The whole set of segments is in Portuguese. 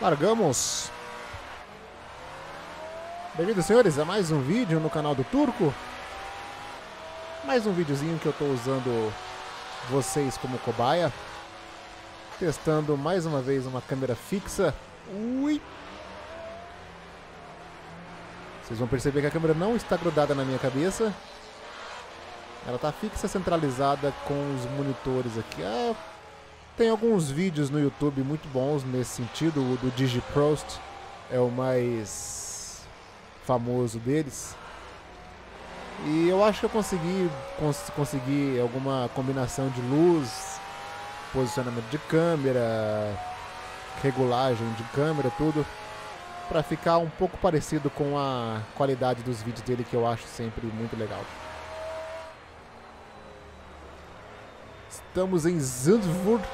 Largamos! Bem-vindos, senhores, a mais um vídeo no canal do Turco. Mais um videozinho que eu estou usando vocês como cobaia. Testando mais uma vez uma câmera fixa. Ui! Vocês vão perceber que a câmera não está grudada na minha cabeça. Ela está fixa, centralizada com os monitores aqui. Ah, tem alguns vídeos no YouTube muito bons nesse sentido. O do DigiProst é o mais famoso deles. E eu acho que eu consegui cons alguma combinação de luz, posicionamento de câmera, regulagem de câmera, tudo para ficar um pouco parecido com a qualidade dos vídeos dele que eu acho sempre muito legal. Estamos em Zandvoort.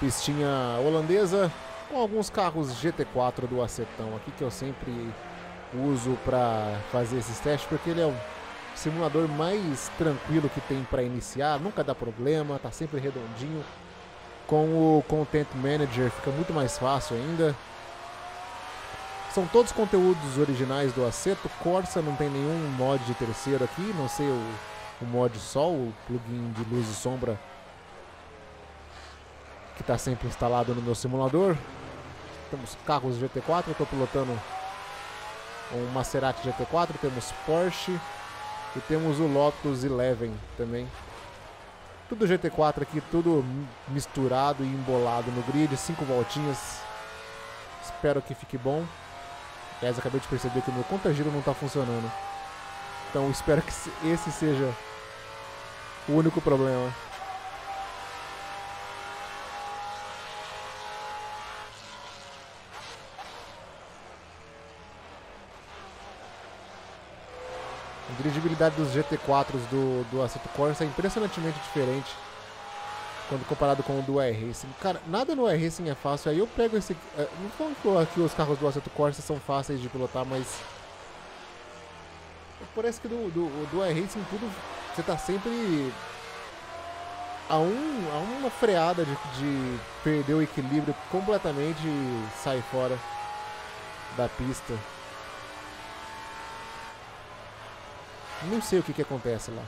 Pistinha holandesa com alguns carros GT4 do Acetão aqui que eu sempre uso para fazer esses testes porque ele é o simulador mais tranquilo que tem para iniciar, nunca dá problema, tá sempre redondinho. Com o Content Manager fica muito mais fácil ainda. São todos conteúdos originais do Aceto. Corsa não tem nenhum mod de terceiro aqui, não sei o, o mod Sol, o plugin de luz e sombra que está sempre instalado no meu simulador. Temos carros GT4, eu estou pilotando um Maserati GT4, temos Porsche e temos o Lotus Eleven também. Tudo GT4 aqui, tudo misturado e embolado no grid, cinco voltinhas. Espero que fique bom. Aliás, acabei de perceber que o meu contagiro não está funcionando. Então espero que esse seja o único problema. A dirigibilidade dos GT4s do, do Assetto Corsa é impressionantemente diferente quando comparado com o do iRacing. Cara, nada no iRacing é fácil. Aí eu pego esse... É, não falando que os carros do Assetto Corsa são fáceis de pilotar, mas... Parece que do, do, do iRacing tudo... Você tá sempre... A, um, a uma freada de, de perder o equilíbrio completamente e sair fora da pista. Não sei o que, que acontece lá.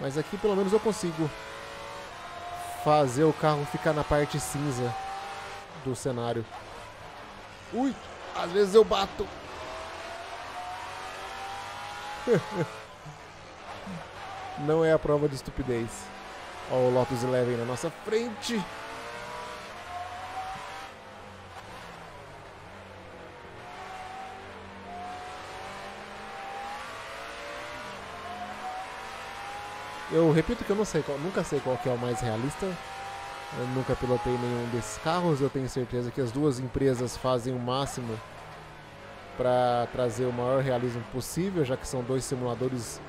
Mas aqui pelo menos eu consigo fazer o carro ficar na parte cinza do cenário. Ui, às vezes eu bato. Não é a prova de estupidez. Olha o Lotus Eleven na nossa frente. Eu repito que eu não sei qual, nunca sei qual que é o mais realista. Eu nunca pilotei nenhum desses carros. Eu tenho certeza que as duas empresas fazem o máximo para trazer o maior realismo possível, já que são dois simuladores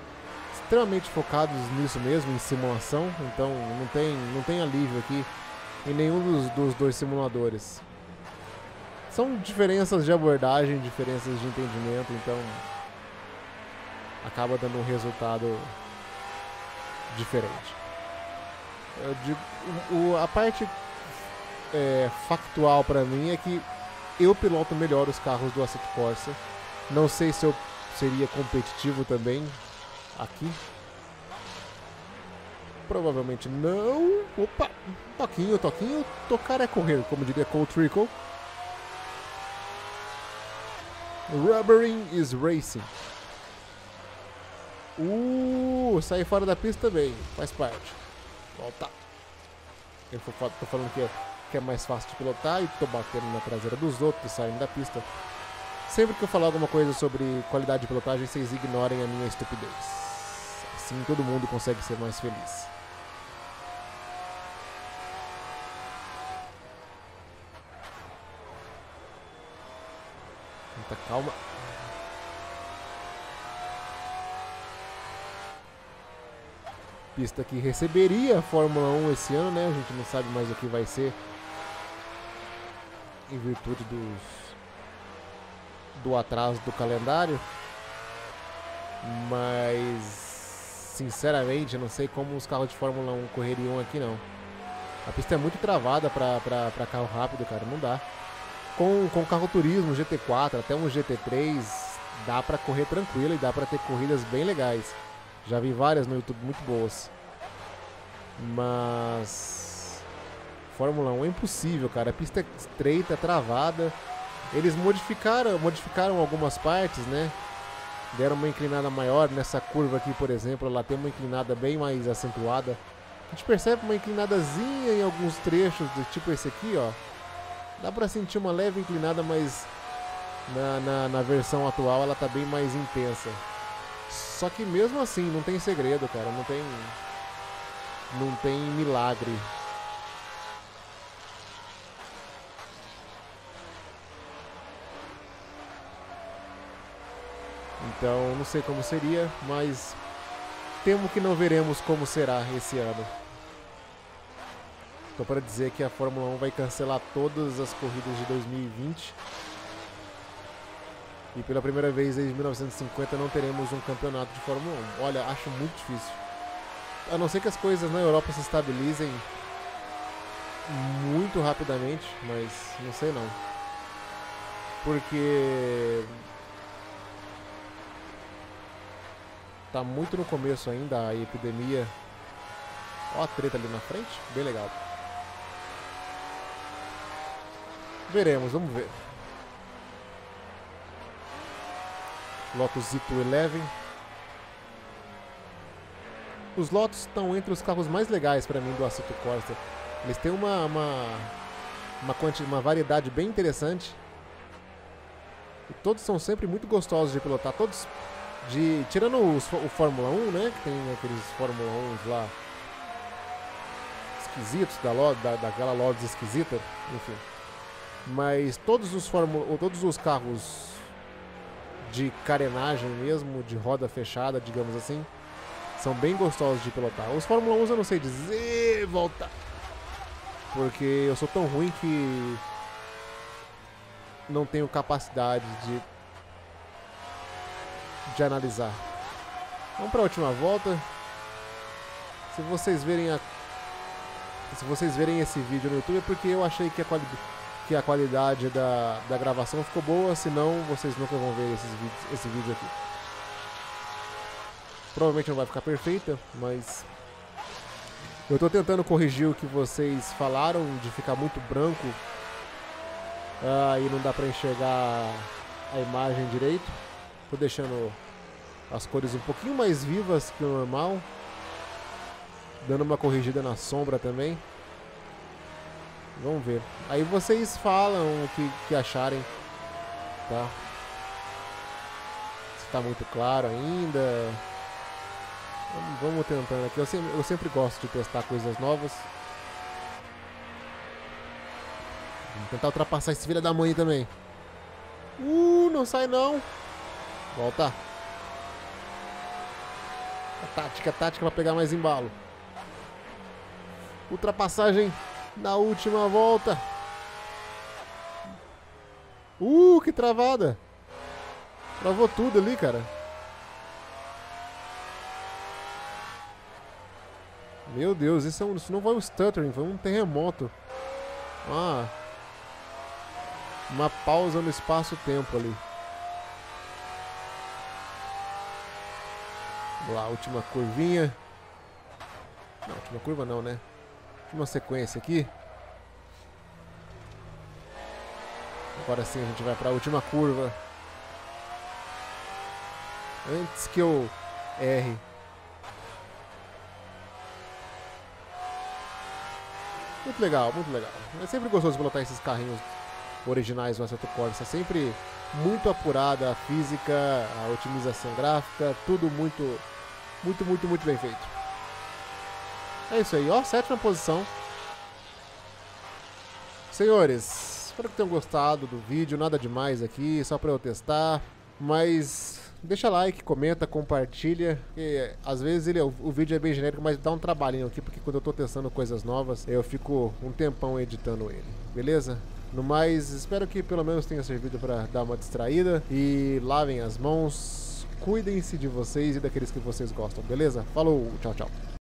extremamente focados nisso mesmo, em simulação. Então não tem, não tem alívio aqui em nenhum dos, dos dois simuladores. São diferenças de abordagem, diferenças de entendimento, então acaba dando um resultado diferente. Digo, o, a parte é, factual para mim é que eu piloto melhor os carros do Assetto Corsa. Não sei se eu seria competitivo também aqui. Provavelmente não. Opa, toquinho, toquinho. Tocar é correr, como diria Cole Trickle. Rubbering is racing. Uh, sair fora da pista também, faz parte. Volta. Eu tô falando que é, que é mais fácil de pilotar e tô batendo na traseira dos outros, saindo da pista. Sempre que eu falar alguma coisa sobre qualidade de pilotagem, vocês ignorem a minha estupidez. Assim todo mundo consegue ser mais feliz. Muita calma. Pista que receberia a Fórmula 1 esse ano, né? A gente não sabe mais o que vai ser em virtude dos do atraso do calendário. Mas, sinceramente, eu não sei como os carros de Fórmula 1 correriam aqui não. A pista é muito travada pra carro rápido, cara, não dá. Com, com carro turismo, GT4, até um GT3, dá pra correr tranquilo e dá pra ter corridas bem legais. Já vi várias no YouTube muito boas. Mas... Fórmula 1 é impossível, cara. A pista é estreita, travada. Eles modificaram, modificaram algumas partes, né? Deram uma inclinada maior nessa curva aqui, por exemplo. Ela tem uma inclinada bem mais acentuada. A gente percebe uma inclinadazinha em alguns trechos, do tipo esse aqui, ó. Dá pra sentir uma leve inclinada, mas na, na, na versão atual ela tá bem mais intensa. Só que mesmo assim, não tem segredo, cara. Não tem. Não tem milagre. Então, não sei como seria, mas temo que não veremos como será esse ano. Estou para dizer que a Fórmula 1 vai cancelar todas as corridas de 2020. E pela primeira vez desde 1950 não teremos um campeonato de Fórmula 1. Olha, acho muito difícil. A não ser que as coisas na Europa se estabilizem muito rapidamente, mas não sei não. Porque Tá muito no começo ainda a epidemia. Ó a treta ali na frente, bem legal. Veremos, vamos ver. Lotus Zito 11. Os Lotus estão entre os carros mais legais para mim do Assetto Corsa. Eles têm uma uma uma, uma variedade bem interessante. E todos são sempre muito gostosos de pilotar. Todos de tirando os, o Fórmula 1, né, que tem aqueles Fórmula 1 lá esquisitos da, da daquela Lotus esquisita, enfim. Mas todos os Fórmula, todos os carros de carenagem mesmo, de roda fechada, digamos assim, são bem gostosos de pilotar. Os Fórmula 1 eu não sei dizer, volta. Porque eu sou tão ruim que não tenho capacidade de de analisar. Vamos para a última volta. Se vocês verem a se vocês verem esse vídeo no YouTube é porque eu achei que a, quali que a qualidade da, da gravação ficou boa, senão vocês nunca vão ver esses vídeos, esse vídeo aqui. Provavelmente não vai ficar perfeita, mas eu estou tentando corrigir o que vocês falaram de ficar muito branco ah, e não dá para enxergar a imagem direito. Tô deixando as cores um pouquinho mais vivas que o normal. Dando uma corrigida na sombra também. Vamos ver. Aí vocês falam o que, que acharem. Tá? Se tá muito claro ainda. Vamos, tentando aqui. Eu sempre, eu sempre gosto de testar coisas novas. Vamos tentar ultrapassar esse filho da mãe também. Uh, não sai não. Volta. A tática, a tática para pegar mais embalo. Ultrapassagem na última volta. Uh, que travada. Travou tudo ali, cara. Meu Deus, isso, é um, isso não foi um stuttering, foi um terremoto. Ah, uma pausa no espaço-tempo ali. Vamos lá, última curvinha. Não, última curva não, né? Última sequência aqui. Agora sim a gente vai para a última curva. Antes que eu erre. Muito legal, muito legal. É sempre gostoso pilotar esses carrinhos originais do Assetto Corsa. É sempre muito apurada a física, a otimização gráfica, tudo muito muito, muito, muito bem feito. É isso aí, ó, sétima posição. Senhores, espero que tenham gostado do vídeo, nada demais aqui, só para eu testar. Mas deixa like, comenta, compartilha. Que, às vezes ele, o, o, vídeo é bem genérico, mas dá um trabalhinho aqui, porque quando eu tô testando coisas novas, eu fico um tempão editando ele. Beleza? No mais, espero que pelo menos tenha servido para dar uma distraída. E lavem as mãos, Cuidem-se de vocês e daqueles que vocês gostam, beleza? Falou, tchau, tchau.